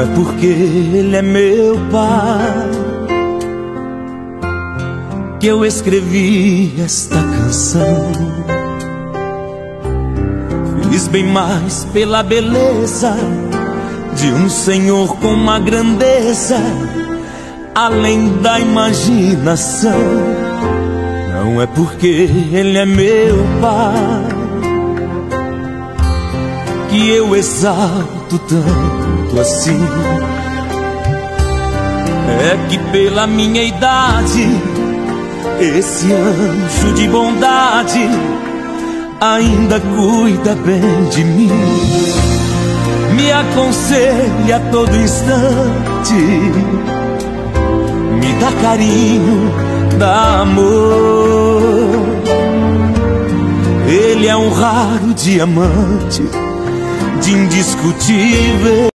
Não é porque ele é meu pai que eu escrevi esta canção. Fiz bem mais pela beleza de um senhor com uma grandeza além da imaginação. Não é porque ele é meu pai que eu exalto tanto assim. É que pela minha idade, esse anjo de bondade ainda cuida bem de mim. Me aconselha a todo instante me dá carinho, dá amor. Ele é um raro diamante indiscutível